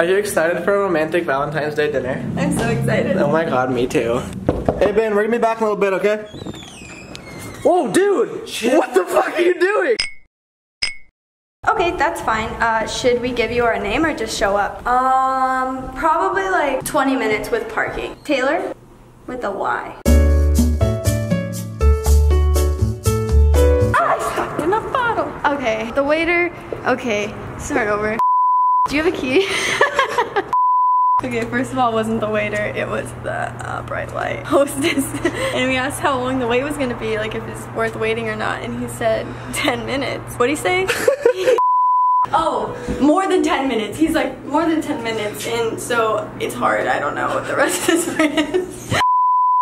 Are you excited for a romantic Valentine's Day dinner? I'm so excited. Oh my god, me too. Hey Ben, we're gonna be back in a little bit, okay? Whoa, dude! What the fuck are you doing? Okay, that's fine. Uh, should we give you our name or just show up? Um, probably like 20 minutes with parking. Taylor? With a Y. Ah, stuck in a bottle. Okay, the waiter. Okay, start over. Do you have a key? Okay, first of all, it wasn't the waiter, it was the uh, bright light hostess. and we asked how long the wait was gonna be, like if it's worth waiting or not, and he said 10 minutes. What'd he say? oh, more than 10 minutes. He's like, more than 10 minutes, and so it's hard, I don't know what the rest of this is.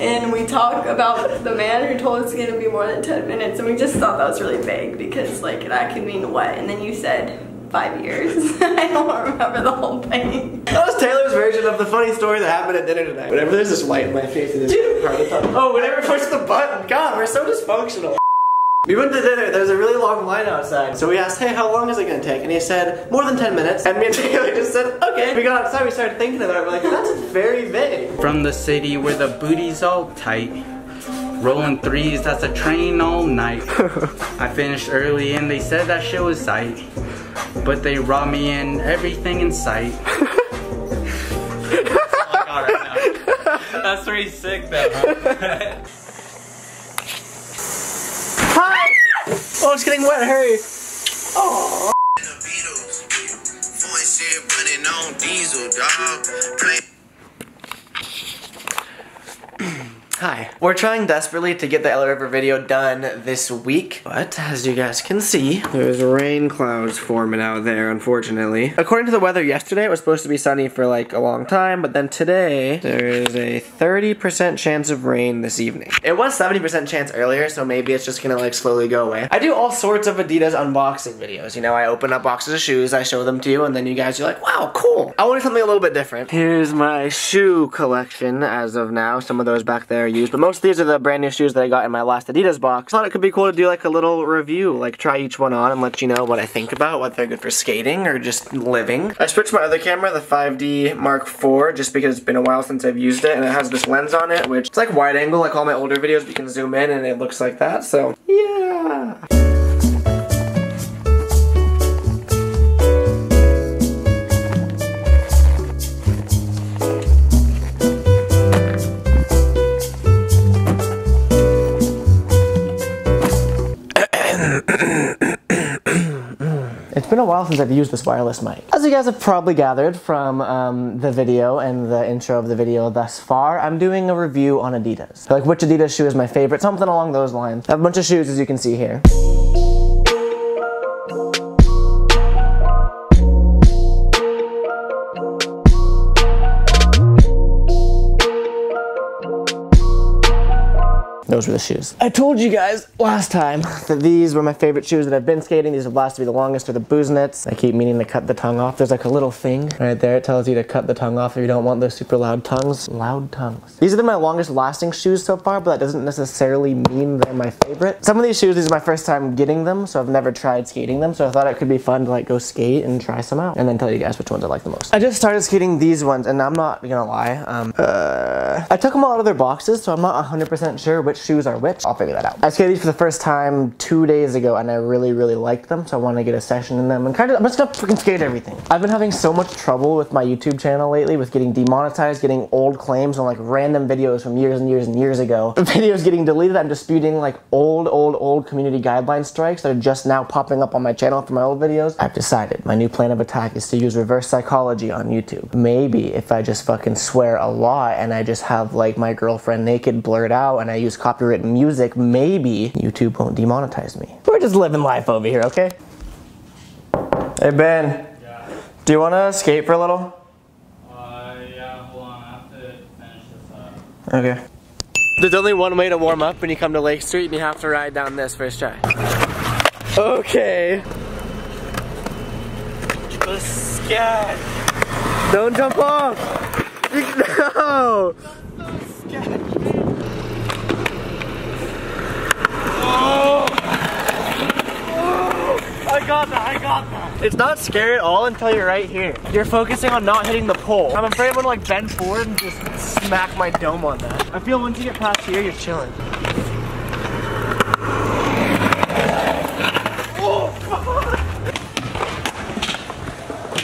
And we talk about the man who told us it's gonna be more than 10 minutes, and we just thought that was really vague because, like, that could mean what? And then you said five years. I don't remember the whole thing. That was Taylor's version of the funny story that happened at dinner tonight. Whenever there's this light in my face, it is hard to talk. Oh, whenever I push the button. God, we're so dysfunctional. We went to dinner, there was a really long line outside. So we asked, hey, how long is it gonna take? And he said, more than 10 minutes. And me and Taylor just said, okay. We got outside, we started thinking about it. We're like, that's very vague. From the city where the booty's all tight. Rolling threes, that's a train all night. I finished early and they said that shit was sight. But they robbed me in everything in sight. That's pretty sick though. Huh? Hi! Oh, it's getting wet, hurry. Oh. Hi. We're trying desperately to get the LA River video done this week, but as you guys can see, there's rain clouds forming out there, unfortunately. According to the weather yesterday, it was supposed to be sunny for like a long time, but then today, there is a 30% chance of rain this evening. It was 70% chance earlier, so maybe it's just gonna like slowly go away. I do all sorts of Adidas unboxing videos. You know, I open up boxes of shoes, I show them to you, and then you guys are like, wow, cool. I wanted something a little bit different. Here's my shoe collection as of now. Some of those back there used, but most of these are the brand new shoes that I got in my last Adidas box. I thought it could be cool to do like a little review, like try each one on and let you know what I think about, whether they're good for skating or just living. I switched my other camera, the 5D Mark IV, just because it's been a while since I've used it, and it has this lens on it, which it's like wide angle, like all my older videos, you can zoom in and it looks like that, so yeah. A while since I've used this wireless mic. As you guys have probably gathered from um, the video and the intro of the video thus far, I'm doing a review on Adidas. Like which Adidas shoe is my favorite, something along those lines. I have a bunch of shoes as you can see here. Those were the shoes. I told you guys last time that these were my favorite shoes that I've been skating. These have lasted me the longest are the Busenitz. I keep meaning to cut the tongue off. There's like a little thing right there. It tells you to cut the tongue off if you don't want those super loud tongues. Loud tongues. These are my longest lasting shoes so far, but that doesn't necessarily mean they're my favorite. Some of these shoes, this is my first time getting them, so I've never tried skating them, so I thought it could be fun to like go skate and try some out, and then tell you guys which ones I like the most. I just started skating these ones, and I'm not gonna lie. Um, uh, I took them all out of their boxes, so I'm not 100% sure which shoes are which. I'll figure that out. I skated these for the first time two days ago and I really, really liked them. So I want to get a session in them and kind of, I'm just gonna freaking skate everything. I've been having so much trouble with my YouTube channel lately with getting demonetized, getting old claims on like random videos from years and years and years ago. Videos getting deleted. I'm disputing like old, old, old community guideline strikes that are just now popping up on my channel for my old videos. I've decided my new plan of attack is to use reverse psychology on YouTube. Maybe if I just fucking swear a lot and I just have like my girlfriend naked blurred out and I use copyrighted music, maybe YouTube won't demonetize me. We're just living life over here, okay? Hey Ben. Yeah. Do you want to skate for a little? Uh, yeah, hold on. I have to finish this up. Okay. There's only one way to warm up when you come to Lake Street and you have to ride down this first try. Okay. Just scared. Don't jump off! No! I got that, I got that. It's not scary at all until you're right here. You're focusing on not hitting the pole. I'm afraid I'm gonna like bend forward and just smack my dome on that. I feel once you get past here, you're chilling.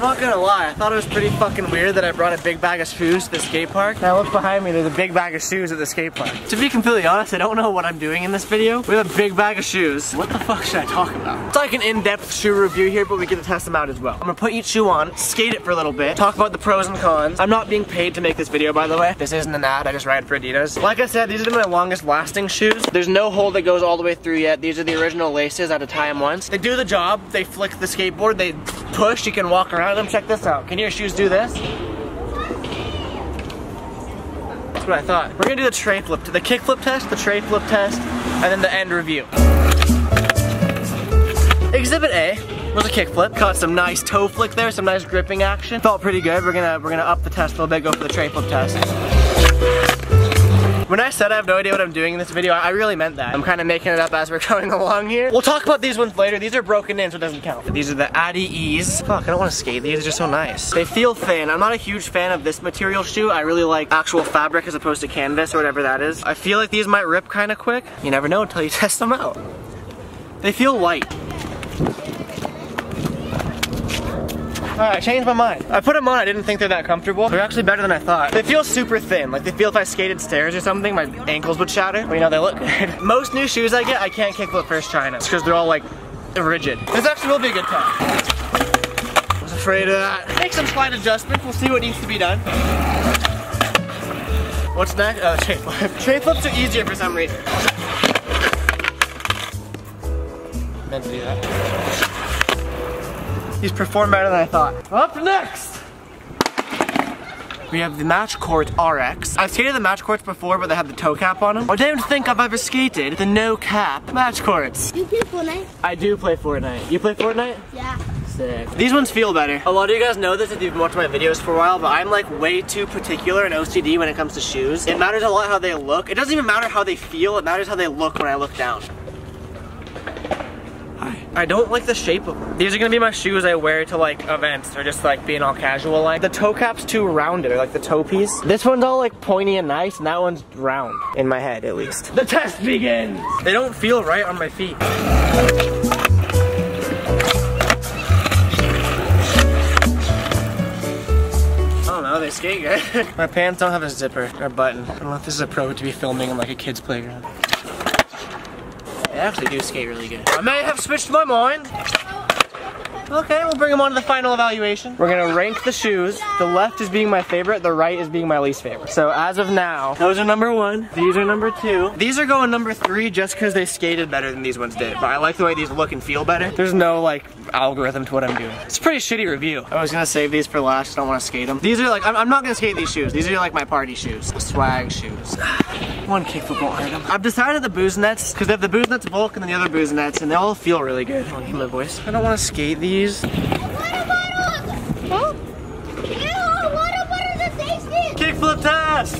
Not gonna lie, I thought it was pretty fucking weird that I brought a big bag of shoes to the skate park. Now look behind me, there's a big bag of shoes at the skate park. To be completely honest, I don't know what I'm doing in this video. We have a big bag of shoes. What the fuck should I talk about? It's like an in-depth shoe review here, but we get to test them out as well. I'm gonna put each shoe on, skate it for a little bit, talk about the pros and cons. I'm not being paid to make this video, by the way. This isn't an ad, I just ride for Adidas. Like I said, these are my longest lasting shoes. There's no hole that goes all the way through yet. These are the original laces, I had to tie them once. They do the job, they flick the skateboard, they push, you can walk around them. Check this out. Can your shoes do this? That's what I thought. We're gonna do the tray flip, to the kick flip test, the tray flip test, and then the end review. Exhibit A was a kick flip. Caught some nice toe flick there, some nice gripping action. Felt pretty good. We're gonna we're gonna up the test a little bit, go for the tray flip test. When I said I have no idea what I'm doing in this video, I really meant that. I'm kind of making it up as we're going along here. We'll talk about these ones later. These are broken in, so it doesn't count. These are the Ease. Fuck, I don't want to skate these. They're just so nice. They feel thin. I'm not a huge fan of this material shoe. I really like actual fabric as opposed to canvas or whatever that is. I feel like these might rip kind of quick. You never know until you test them out. They feel light. Alright, I changed my mind. I put them on, I didn't think they're that comfortable. They're actually better than I thought. They feel super thin. Like they feel if I skated stairs or something, my ankles would shatter. But you know, they look good. Most new shoes I get, I can't kickflip first trying It's because they're all like rigid. This actually will be a good time. I was afraid of that. Make some slight adjustments. We'll see what needs to be done. What's next? Oh, tray flip. Tray flips are easier for some reason. Meant to do that. These performed better than I thought. Up next! We have the Match Court RX. I've skated the Match Courts before, but they have the toe cap on them. I don't think I've ever skated the no cap Match Courts. You play Fortnite? I do play Fortnite. You play Fortnite? Yeah. Sick. These ones feel better. A lot of you guys know this if you've watched my videos for a while, but I'm like way too particular and OCD when it comes to shoes. It matters a lot how they look. It doesn't even matter how they feel, it matters how they look when I look down. I don't like the shape of them. These are gonna be my shoes I wear to like events or just like being all casual like. The toe cap's too rounded, or like the toe piece. This one's all like pointy and nice, and that one's round, in my head at least. The test begins! They don't feel right on my feet. I don't know, they skate good. my pants don't have a zipper or button. I don't know if this is a pro to be filming in like a kid's playground. They actually do skate really good. I may have switched my mind. Okay, we'll bring them on to the final evaluation. We're gonna rank the shoes. The left is being my favorite, the right is being my least favorite. So as of now, those are number one, these are number two. These are going number three just because they skated better than these ones did, but I like the way these look and feel better. There's no like algorithm to what I'm doing. It's a pretty shitty review. I was gonna save these for last, I don't wanna skate them. These are like, I'm, I'm not gonna skate these shoes. These are like my party shoes, swag shoes. One won't hurt them. I've decided the Busenitz, because they have the Busenitz Vulc and then the other Busenitz, and they all feel really good. I'll keep my voice. I don't wanna skate these. Water bottles! Huh? Ew, water bottles are tasty! Kickflip test!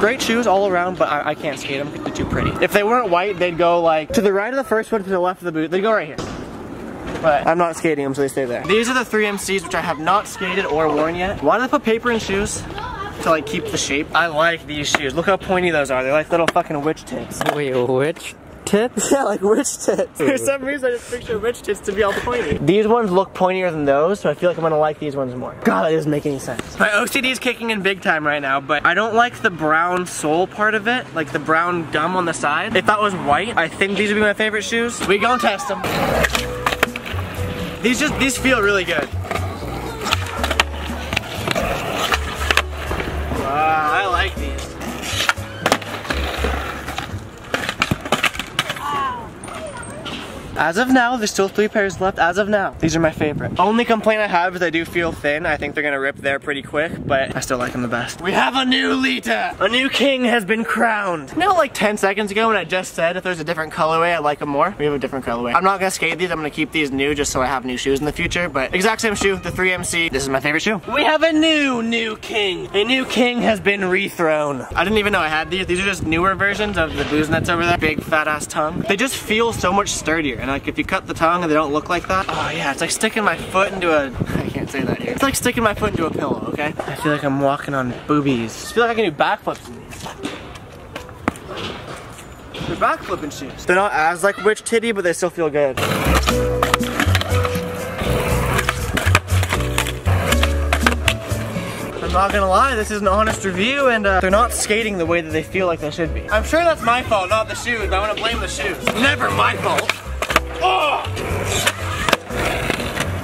Great shoes all around, but I, I can't skate them because they're too pretty. If they weren't white, they'd go like to the right of the first one, to the left of the boot. They'd go right here. But I'm not skating them, so they stay there. These are the 3MCs, which I have not skated or worn yet. Why do they put paper in shoes? To like keep the shape. I like these shoes. Look how pointy those are. They're like little fucking witch tits. Wait, which tits? Yeah, like witch tits. For some reason, I just picture witch tits to be all pointy. These ones look pointier than those, so I feel like I'm gonna like these ones more. God, that doesn't make any sense. My OCD is kicking in big time right now, but I don't like the brown sole part of it, like the brown gum on the side. If that was white, I think these would be my favorite shoes. We gonna test them. These just, these feel really good. As of now, there's still three pairs left. As of now, these are my favorite. Only complaint I have is I do feel thin. I think they're gonna rip there pretty quick, but I still like them the best. We have a new Lita! A new king has been crowned. You know, like 10 seconds ago when I just said if there's a different colorway, I like them more. We have a different colorway. I'm not gonna skate these. I'm gonna keep these new just so I have new shoes in the future, but exact same shoe, the 3MC. This is my favorite shoe. We have a new, new king. A new king has been rethrown. I didn't even know I had these. These are just newer versions of the Busenitz over there. Big fat ass tongue. They just feel so much sturdier. And like if you cut the tongue and they don't look like that, oh yeah, it's like sticking my foot into a, I can't say that here. It's like sticking my foot into a pillow, okay? I feel like I'm walking on boobies. I feel like I can do backflips in these. They're backflipping shoes. They're not as like witch titty, but they still feel good. I'm not gonna lie, this is an honest review and uh, they're not skating the way that they feel like they should be. I'm sure that's my fault, not the shoes, I wanna blame the shoes. Never my fault. Oh!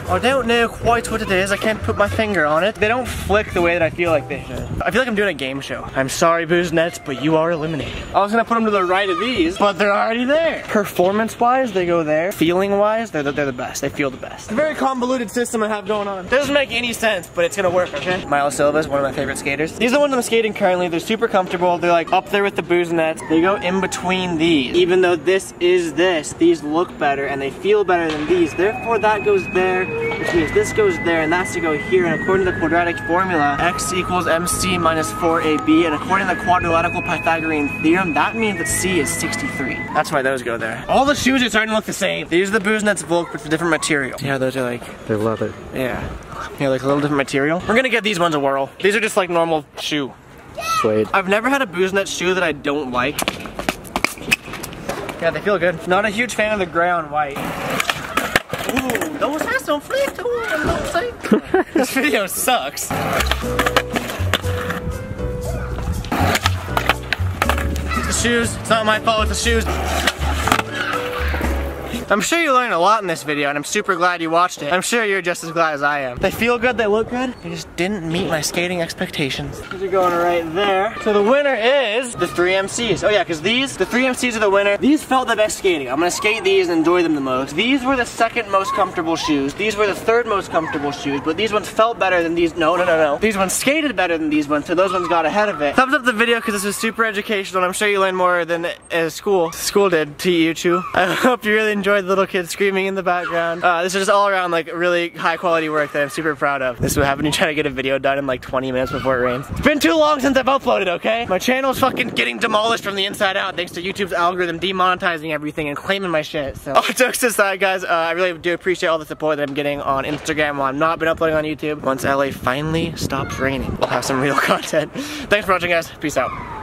I don't know quite what it is. I can't put my finger on it. They don't flick the way that I feel like they should. I feel like I'm doing a game show. I'm sorry, Busenitz, but you are eliminated. I was gonna put them to the right of these, but they're already there. Performance-wise, they go there. Feeling-wise, they're the, they're the best. They feel the best. Very convoluted system I have going on. Doesn't make any sense, but it's gonna work, okay? Miles Silva is one of my favorite skaters. These are the ones I'm skating currently. They're super comfortable. They're like up there with the Busenitz. They go in between these. Even though this is this, these look better and they feel better than these. Therefore, that goes there, which means this goes there and that's to go here. And according to the quadratic formula, x equals mc minus 4ab. And according to the quadrilateral Pythagorean theorem, that means that c is 63. That's why those go there. All the shoes are starting to look the same. These are the Busenitz Vulc, but for different material. Yeah, those are like, They're leather. yeah. Yeah, like a little different material. We're gonna get these ones a whirl. These are just like normal shoe. Suede. I've never had a Busenitz shoe that I don't like. Yeah, they feel good. Not a huge fan of the gray on white. Ooh, those has some flick to them, don't say. this video sucks. It's the shoes. It's not my fault, it's the shoes. I'm sure you learned a lot in this video and I'm super glad you watched it. I'm sure you're just as glad as I am. They feel good, they look good. They just didn't meet my skating expectations. These are going right there. So the winner is the 3MCs. Oh yeah, because these, the 3MCs are the winner. These felt the best skating. I'm gonna skate these and enjoy them the most. These were the second most comfortable shoes. These were the third most comfortable shoes, but these ones felt better than these. No, no, no, no. These ones skated better than these ones, so those ones got ahead of it. Thumbs up the video because this was super educational and I'm sure you learned more than uh, school. School did, TU too. I hope you really enjoyed the little kids screaming in the background. Uh, this is just all around like really high quality work that I'm super proud of. This is what happens when you try to get a video done in like 20 minutes before it rains. It's been too long since I've uploaded, okay? My channel's fucking getting demolished from the inside out thanks to YouTube's algorithm demonetizing everything and claiming my shit. So, all jokes aside, guys, uh, I really do appreciate all the support that I'm getting on Instagram while I've not been uploading on YouTube. Once LA finally stops raining, we'll have some real content. Thanks for watching, guys. Peace out.